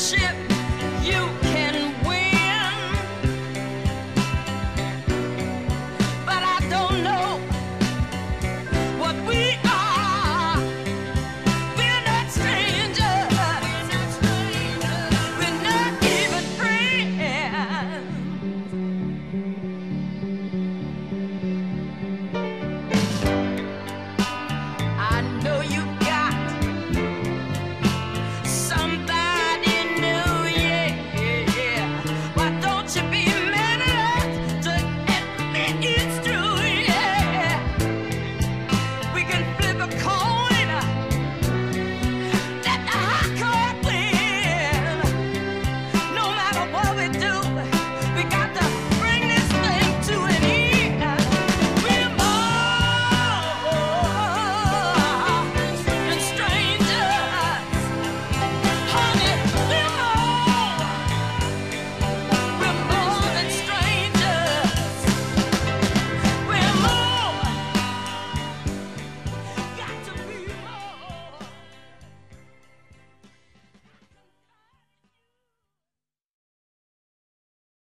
friendship